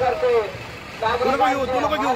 करते दोनों को क्यों